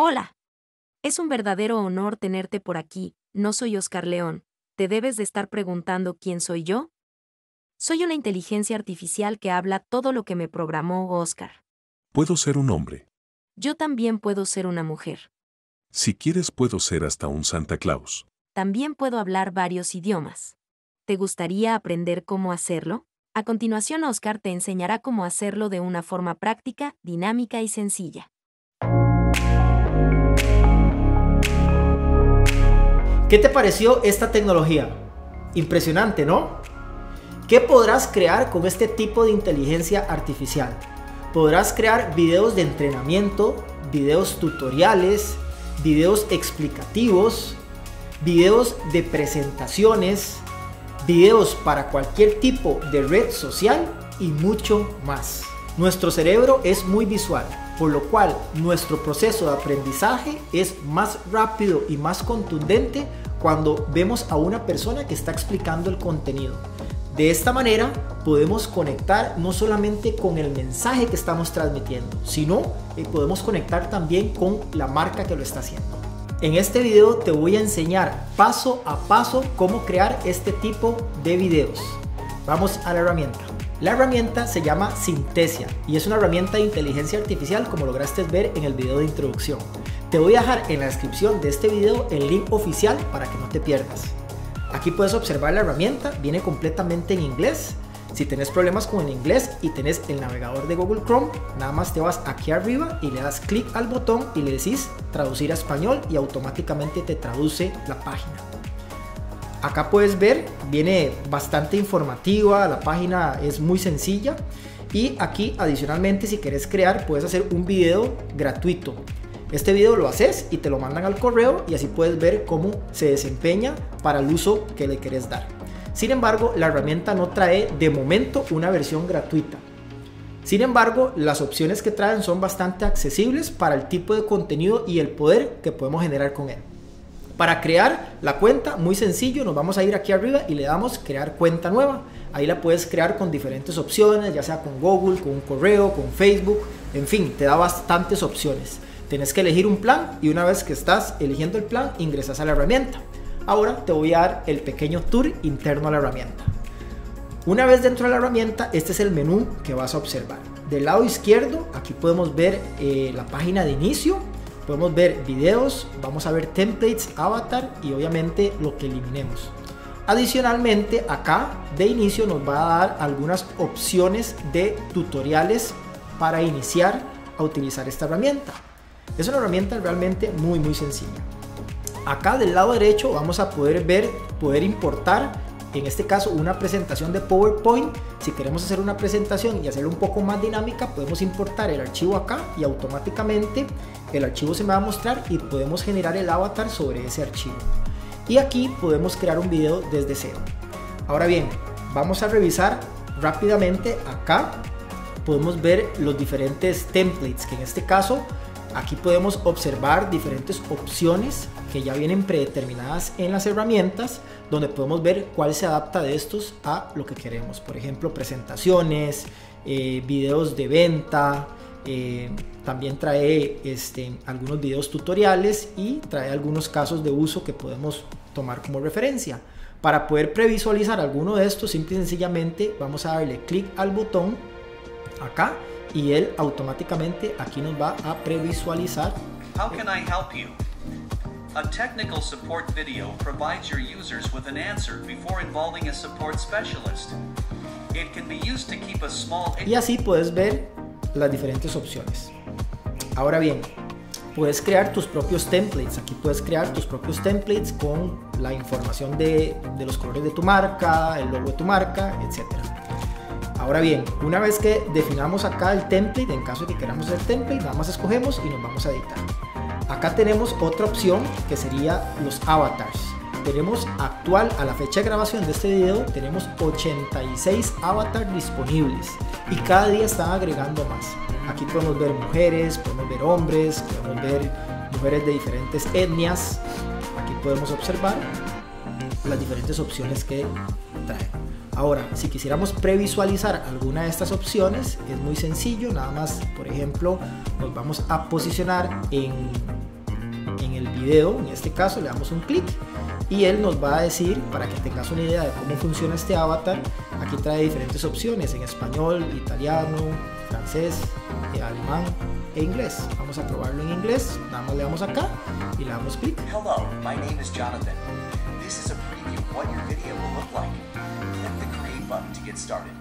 Hola. Es un verdadero honor tenerte por aquí, no soy Oscar León, ¿te debes de estar preguntando quién soy yo? Soy una inteligencia artificial que habla todo lo que me programó Oscar. Puedo ser un hombre. Yo también puedo ser una mujer. Si quieres puedo ser hasta un Santa Claus. También puedo hablar varios idiomas. ¿Te gustaría aprender cómo hacerlo? A continuación Oscar te enseñará cómo hacerlo de una forma práctica, dinámica y sencilla. ¿Qué te pareció esta tecnología? Impresionante, ¿no? ¿Qué podrás crear con este tipo de inteligencia artificial? Podrás crear videos de entrenamiento, videos tutoriales, videos explicativos, videos de presentaciones, videos para cualquier tipo de red social y mucho más. Nuestro cerebro es muy visual, por lo cual nuestro proceso de aprendizaje es más rápido y más contundente cuando vemos a una persona que está explicando el contenido. De esta manera podemos conectar no solamente con el mensaje que estamos transmitiendo, sino que podemos conectar también con la marca que lo está haciendo. En este video te voy a enseñar paso a paso cómo crear este tipo de videos. Vamos a la herramienta. La herramienta se llama Synthesia y es una herramienta de inteligencia artificial como lograste ver en el video de introducción. Te voy a dejar en la descripción de este video el link oficial para que no te pierdas. Aquí puedes observar la herramienta, viene completamente en inglés. Si tenés problemas con el inglés y tenés el navegador de Google Chrome, nada más te vas aquí arriba y le das clic al botón y le decís traducir a español y automáticamente te traduce la página. Acá puedes ver, viene bastante informativa, la página es muy sencilla y aquí adicionalmente si quieres crear puedes hacer un video gratuito. Este video lo haces y te lo mandan al correo y así puedes ver cómo se desempeña para el uso que le quieres dar. Sin embargo, la herramienta no trae de momento una versión gratuita. Sin embargo, las opciones que traen son bastante accesibles para el tipo de contenido y el poder que podemos generar con él. Para crear la cuenta, muy sencillo, nos vamos a ir aquí arriba y le damos crear cuenta nueva. Ahí la puedes crear con diferentes opciones, ya sea con Google, con un correo, con Facebook, en fin, te da bastantes opciones. Tienes que elegir un plan y una vez que estás eligiendo el plan, ingresas a la herramienta. Ahora te voy a dar el pequeño tour interno a la herramienta. Una vez dentro de la herramienta, este es el menú que vas a observar. Del lado izquierdo, aquí podemos ver eh, la página de inicio, Podemos ver videos, vamos a ver templates, avatar y obviamente lo que eliminemos. Adicionalmente acá de inicio nos va a dar algunas opciones de tutoriales para iniciar a utilizar esta herramienta. Es una herramienta realmente muy muy sencilla. Acá del lado derecho vamos a poder ver, poder importar en este caso una presentación de PowerPoint. Si queremos hacer una presentación y hacerla un poco más dinámica, podemos importar el archivo acá y automáticamente el archivo se me va a mostrar y podemos generar el avatar sobre ese archivo. Y aquí podemos crear un video desde cero. Ahora bien, vamos a revisar rápidamente acá. Podemos ver los diferentes templates que en este caso aquí podemos observar diferentes opciones que ya vienen predeterminadas en las herramientas donde podemos ver cuál se adapta de estos a lo que queremos. Por ejemplo, presentaciones, eh, videos de venta, eh, también trae este, algunos videos tutoriales y trae algunos casos de uso que podemos tomar como referencia. Para poder previsualizar alguno de estos, simple y sencillamente vamos a darle clic al botón acá y él automáticamente aquí nos va a previsualizar. How can I help you? A technical support video provides your users with an answer before involving a support specialist. It can be used to keep a small y así puedes ver las diferentes opciones. Ahora bien, puedes crear tus propios templates. Aquí puedes crear tus propios templates con la información de, de los colores de tu marca, el logo de tu marca, etc. Ahora bien, una vez que definamos acá el template, en caso de que queramos el template, nada más escogemos y nos vamos a editar. Acá tenemos otra opción que sería los avatars. Tenemos actual, a la fecha de grabación de este video, tenemos 86 avatars disponibles y cada día están agregando más. Aquí podemos ver mujeres, podemos ver hombres, podemos ver mujeres de diferentes etnias. Aquí podemos observar las diferentes opciones que trae. Ahora, si quisiéramos previsualizar alguna de estas opciones, es muy sencillo, nada más, por ejemplo, nos vamos a posicionar en en el video, en este caso le damos un clic y él nos va a decir, para que tengas una idea de cómo funciona este avatar, aquí trae diferentes opciones en español, italiano, francés, eh, alemán e inglés. Vamos a probarlo en inglés, nada más le damos acá y le damos clic. Hello, my name is Jonathan. This is a preview of what your video will look like. Click the create button to get started.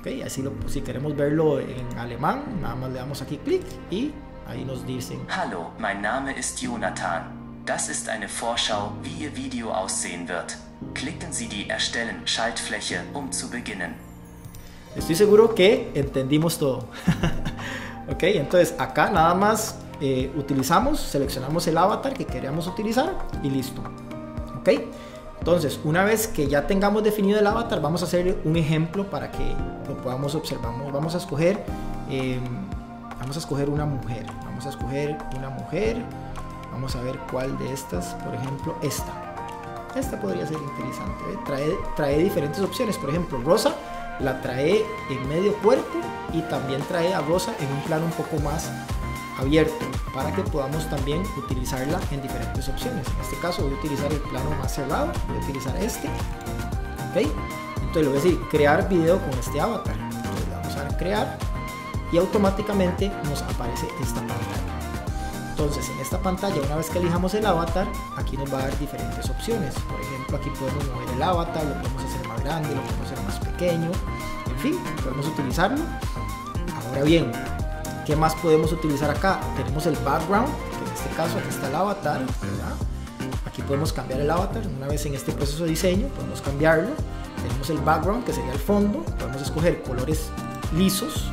Ok, así lo, si queremos verlo en alemán, nada más le damos aquí clic y ahí nos dicen Hallo, mein Name ist Jonathan. Das ist eine Vorschau, wie Ihr Video aussehen wird. Klicken Sie die Erstellen Schaltfläche, um zu beginnen. Estoy seguro que entendimos todo. ok, entonces acá nada más eh, utilizamos, seleccionamos el avatar que queremos utilizar y listo. Ok, entonces una vez que ya tengamos definido el avatar, vamos a hacer un ejemplo para que lo podamos observar. Vamos a escoger, eh, vamos a escoger una mujer. Vamos a escoger una mujer. Vamos a ver cuál de estas, por ejemplo, esta. Esta podría ser interesante. ¿eh? Trae, trae diferentes opciones. Por ejemplo, Rosa la trae en medio cuerpo y también trae a Rosa en un plano un poco más abierto para que podamos también utilizarla en diferentes opciones. En este caso voy a utilizar el plano más cerrado, voy a utilizar este. ¿Ok? Entonces le voy a decir crear video con este avatar. Entonces le vamos a crear y automáticamente nos aparece esta pantalla. Entonces en esta pantalla una vez que elijamos el avatar, aquí nos va a dar diferentes opciones. Por ejemplo aquí podemos mover el avatar, lo podemos hacer más grande, lo podemos hacer más pequeño. En fin, podemos utilizarlo. Ahora bien, ¿Qué más podemos utilizar acá? Tenemos el background, que en este caso aquí está el avatar, ¿verdad? Aquí podemos cambiar el avatar, una vez en este proceso de diseño podemos cambiarlo. Tenemos el background, que sería el fondo, podemos escoger colores lisos,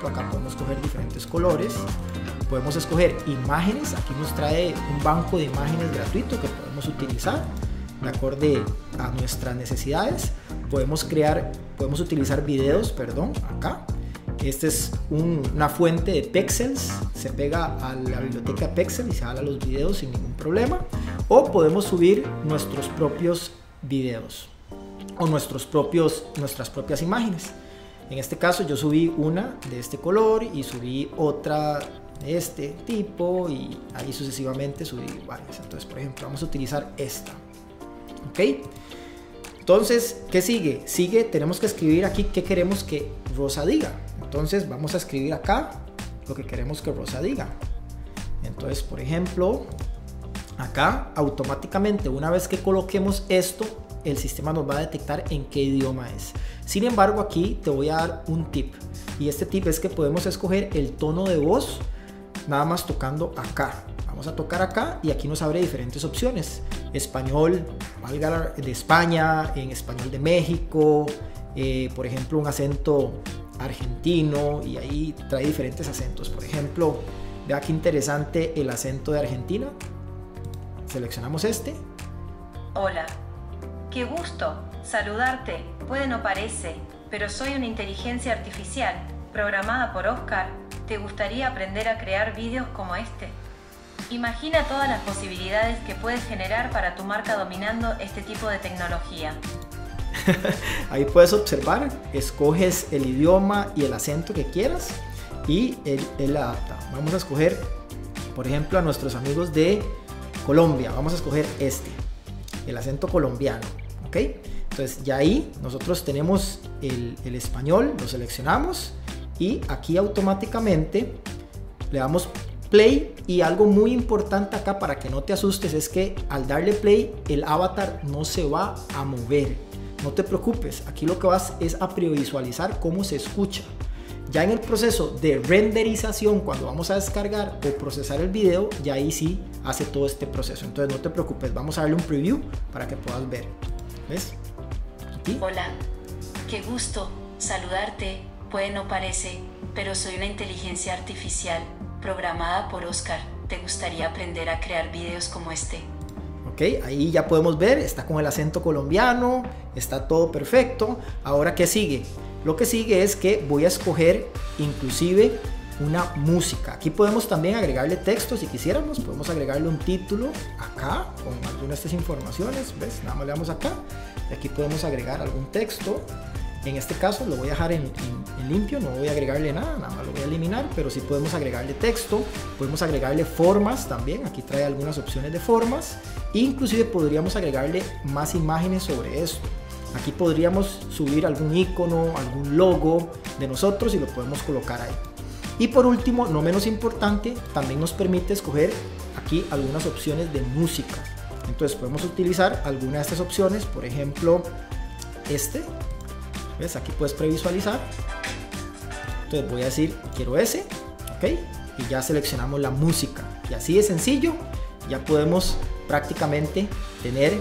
ejemplo acá podemos escoger diferentes colores. Podemos escoger imágenes, aquí nos trae un banco de imágenes gratuito que podemos utilizar de acuerdo a nuestras necesidades. Podemos crear, podemos utilizar videos, perdón, acá esta es una fuente de pixels, se pega a la biblioteca Pexel y se jala los videos sin ningún problema. O podemos subir nuestros propios videos o nuestros propios, nuestras propias imágenes. En este caso yo subí una de este color y subí otra de este tipo y ahí sucesivamente subí varias. Entonces, por ejemplo, vamos a utilizar esta. ¿Ok? Entonces, ¿qué sigue? Sigue, tenemos que escribir aquí qué queremos que Rosa diga. Entonces vamos a escribir acá lo que queremos que Rosa diga. Entonces, por ejemplo, acá automáticamente una vez que coloquemos esto, el sistema nos va a detectar en qué idioma es. Sin embargo, aquí te voy a dar un tip. Y este tip es que podemos escoger el tono de voz nada más tocando acá. Vamos a tocar acá y aquí nos abre diferentes opciones. Español, valga de España, en español de México, eh, por ejemplo, un acento argentino y ahí trae diferentes acentos. Por ejemplo, vea qué interesante el acento de Argentina. Seleccionamos este. Hola, qué gusto saludarte. Puede no parece, pero soy una inteligencia artificial programada por Oscar. ¿Te gustaría aprender a crear vídeos como este? Imagina todas las posibilidades que puedes generar para tu marca dominando este tipo de tecnología. Ahí puedes observar, escoges el idioma y el acento que quieras y él, él adapta. Vamos a escoger, por ejemplo, a nuestros amigos de Colombia. Vamos a escoger este, el acento colombiano. ¿Ok? Entonces ya ahí nosotros tenemos el, el español, lo seleccionamos y aquí automáticamente le damos play y algo muy importante acá para que no te asustes es que al darle play el avatar no se va a mover no te preocupes, aquí lo que vas es a previsualizar cómo se escucha. Ya en el proceso de renderización, cuando vamos a descargar o procesar el video, ya ahí sí hace todo este proceso. Entonces no te preocupes, vamos a darle un preview para que puedas ver. ¿Ves? Hola, qué gusto saludarte. Puede no parece, pero soy una inteligencia artificial programada por Oscar. ¿Te gustaría aprender a crear videos como este? Ahí ya podemos ver, está con el acento colombiano, está todo perfecto. Ahora, ¿qué sigue? Lo que sigue es que voy a escoger inclusive una música. Aquí podemos también agregarle texto si quisiéramos. Podemos agregarle un título acá con algunas de estas informaciones. ¿Ves? Nada más le damos acá. Y aquí podemos agregar algún texto. En este caso lo voy a dejar en, limpio, no voy a agregarle nada, nada más lo voy a eliminar, pero sí podemos agregarle texto, podemos agregarle formas también, aquí trae algunas opciones de formas, inclusive podríamos agregarle más imágenes sobre esto. Aquí podríamos subir algún icono, algún logo de nosotros y lo podemos colocar ahí. Y por último, no menos importante, también nos permite escoger aquí algunas opciones de música. Entonces podemos utilizar alguna de estas opciones, por ejemplo, este. ¿Ves? Aquí puedes previsualizar. Entonces voy a decir, quiero ese, ¿ok? Y ya seleccionamos la música. Y así de sencillo, ya podemos prácticamente tener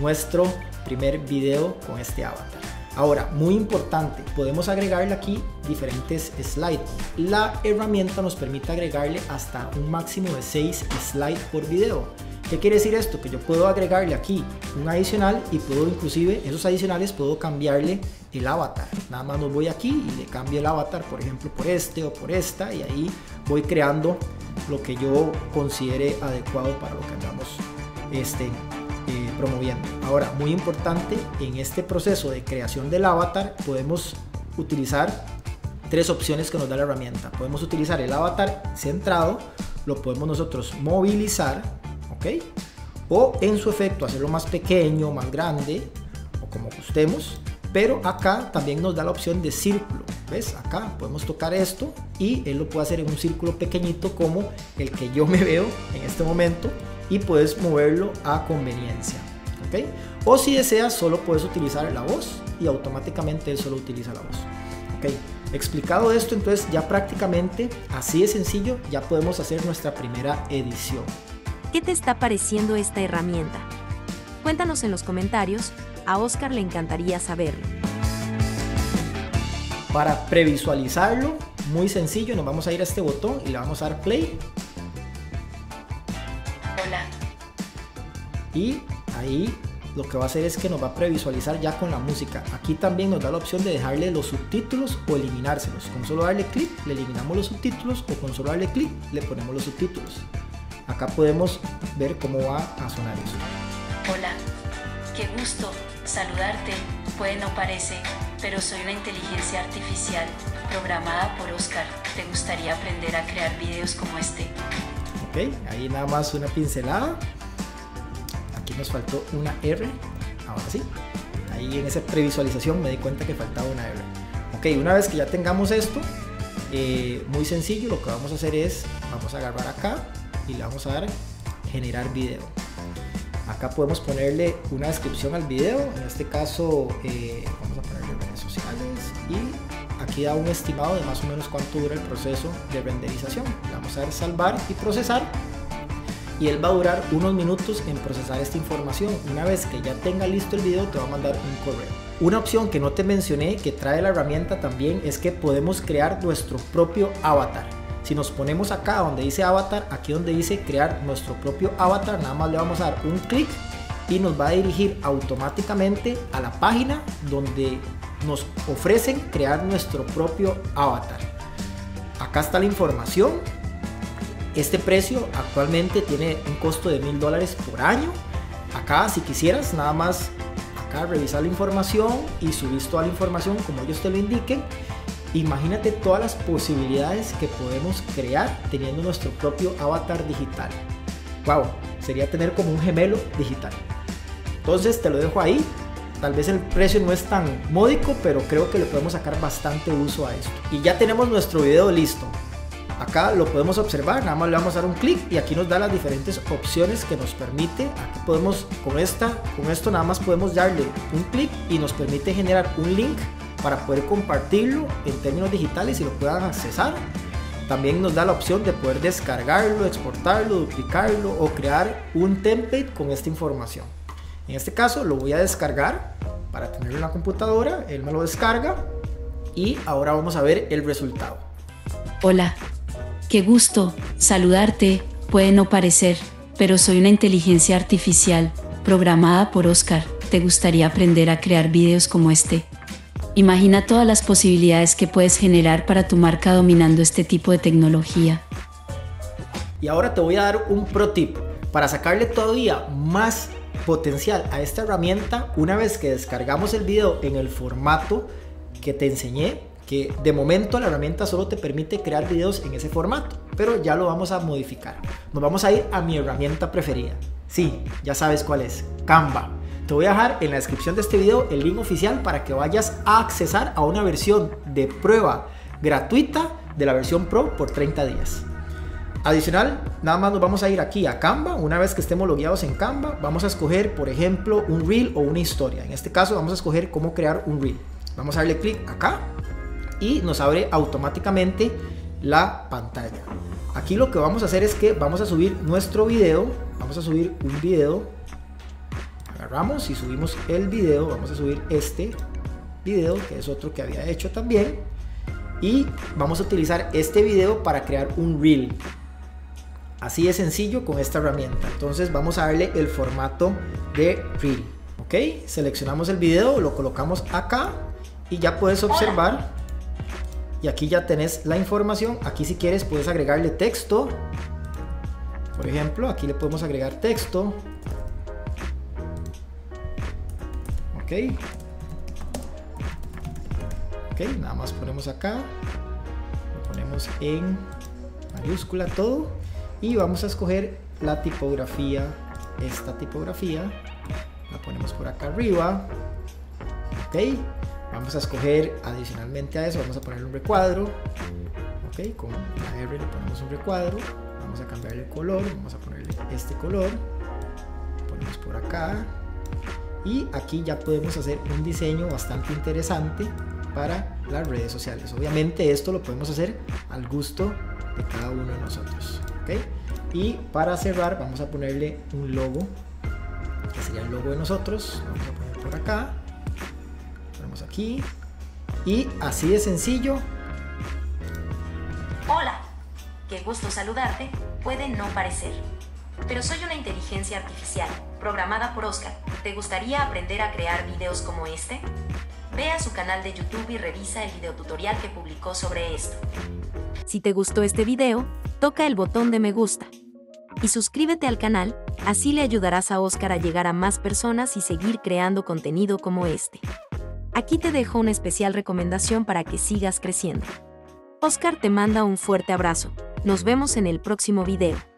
nuestro primer video con este avatar. Ahora, muy importante, podemos agregarle aquí diferentes slides. La herramienta nos permite agregarle hasta un máximo de 6 slides por video. ¿Qué quiere decir esto? Que yo puedo agregarle aquí un adicional y puedo inclusive esos adicionales puedo cambiarle el avatar. Nada más nos voy aquí y le cambio el avatar, por ejemplo, por este o por esta y ahí voy creando lo que yo considere adecuado para lo que andamos este, promoviendo. Ahora, muy importante, en este proceso de creación del avatar podemos utilizar tres opciones que nos da la herramienta. Podemos utilizar el avatar centrado, lo podemos nosotros movilizar, ¿ok? O en su efecto hacerlo más pequeño, más grande, o como gustemos. Pero acá también nos da la opción de círculo. ¿Ves? Acá podemos tocar esto y él lo puede hacer en un círculo pequeñito como el que yo me veo en este momento y puedes moverlo a conveniencia. ¿Ok? O si deseas, solo puedes utilizar la voz y automáticamente él solo utiliza la voz. ¿ok? Explicado esto, entonces ya prácticamente así de sencillo ya podemos hacer nuestra primera edición. ¿Qué te está pareciendo esta herramienta? Cuéntanos en los comentarios, a Oscar le encantaría saberlo. Para previsualizarlo, muy sencillo, nos vamos a ir a este botón y le vamos a dar play y ahí lo que va a hacer es que nos va a previsualizar ya con la música. Aquí también nos da la opción de dejarle los subtítulos o eliminárselos. Con solo darle clic le eliminamos los subtítulos o con solo darle clic le ponemos los subtítulos. Acá podemos ver cómo va a sonar eso. Hola, qué gusto saludarte. Puede no parece, pero soy una inteligencia artificial programada por Oscar. ¿Te gustaría aprender a crear videos como este? Ok, ahí nada más una pincelada nos faltó una R. Ahora sí. Ahí en esa previsualización me di cuenta que faltaba una R. Ok, una vez que ya tengamos esto, eh, muy sencillo, lo que vamos a hacer es, vamos a agarrar acá y le vamos a dar generar video. Acá podemos ponerle una descripción al video, en este caso eh, vamos a ponerle redes sociales y aquí da un estimado de más o menos cuánto dura el proceso de renderización. Vamos a dar salvar y procesar y él va a durar unos minutos en procesar esta información. Una vez que ya tenga listo el video te va a mandar un correo. Una opción que no te mencioné que trae la herramienta también es que podemos crear nuestro propio avatar. Si nos ponemos acá donde dice avatar, aquí donde dice crear nuestro propio avatar, nada más le vamos a dar un clic y nos va a dirigir automáticamente a la página donde nos ofrecen crear nuestro propio avatar. Acá está la información, este precio actualmente tiene un costo de mil dólares por año. Acá, si quisieras, nada más acá revisar la información y subir toda la información como ellos te lo indiquen. Imagínate todas las posibilidades que podemos crear teniendo nuestro propio avatar digital. Wow, sería tener como un gemelo digital. Entonces te lo dejo ahí. Tal vez el precio no es tan módico, pero creo que le podemos sacar bastante uso a esto. Y ya tenemos nuestro video listo. Acá lo podemos observar, nada más le vamos a dar un clic y aquí nos da las diferentes opciones que nos permite. Aquí podemos, con, esta, con esto nada más podemos darle un clic y nos permite generar un link para poder compartirlo en términos digitales y lo puedan accesar. También nos da la opción de poder descargarlo, exportarlo, duplicarlo o crear un template con esta información. En este caso lo voy a descargar para tenerlo en la computadora, él me lo descarga y ahora vamos a ver el resultado. Hola, Qué gusto saludarte, puede no parecer, pero soy una inteligencia artificial, programada por Oscar. ¿Te gustaría aprender a crear videos como este? Imagina todas las posibilidades que puedes generar para tu marca dominando este tipo de tecnología. Y ahora te voy a dar un pro tip para sacarle todavía más potencial a esta herramienta una vez que descargamos el video en el formato que te enseñé, que de momento la herramienta solo te permite crear videos en ese formato, pero ya lo vamos a modificar. Nos vamos a ir a mi herramienta preferida. Sí, ya sabes cuál es, Canva. Te voy a dejar en la descripción de este video el link oficial para que vayas a accesar a una versión de prueba gratuita de la versión Pro por 30 días. Adicional, nada más nos vamos a ir aquí a Canva. Una vez que estemos logueados en Canva, vamos a escoger, por ejemplo, un reel o una historia. En este caso, vamos a escoger cómo crear un reel. Vamos a darle clic acá y nos abre automáticamente la pantalla. Aquí lo que vamos a hacer es que vamos a subir nuestro video. Vamos a subir un video agarramos y subimos el video, vamos a subir este video, que es otro que había hecho también, y vamos a utilizar este video para crear un reel. Así de sencillo con esta herramienta. Entonces vamos a darle el formato de reel. Ok, seleccionamos el video, lo colocamos acá y ya puedes observar. Y aquí ya tenés la información. Aquí si quieres puedes agregarle texto. Por ejemplo, aquí le podemos agregar texto. ok ok nada más ponemos acá lo ponemos en mayúscula todo y vamos a escoger la tipografía esta tipografía la ponemos por acá arriba ok vamos a escoger adicionalmente a eso vamos a poner un recuadro ok con la R le ponemos un recuadro vamos a cambiarle el color vamos a ponerle este color ponemos por acá y aquí ya podemos hacer un diseño bastante interesante para las redes sociales. Obviamente esto lo podemos hacer al gusto de cada uno de nosotros. Y para cerrar vamos a ponerle un logo, que sería el logo de nosotros. Vamos a poner por acá, aquí y así de sencillo. Hola, qué gusto saludarte, puede no parecer, pero soy una inteligencia artificial programada por Oscar. ¿Te gustaría aprender a crear videos como este? Ve a su canal de YouTube y revisa el video tutorial que publicó sobre esto. Si te gustó este video, toca el botón de me gusta. Y suscríbete al canal, así le ayudarás a Oscar a llegar a más personas y seguir creando contenido como este. Aquí te dejo una especial recomendación para que sigas creciendo. Oscar te manda un fuerte abrazo. Nos vemos en el próximo video.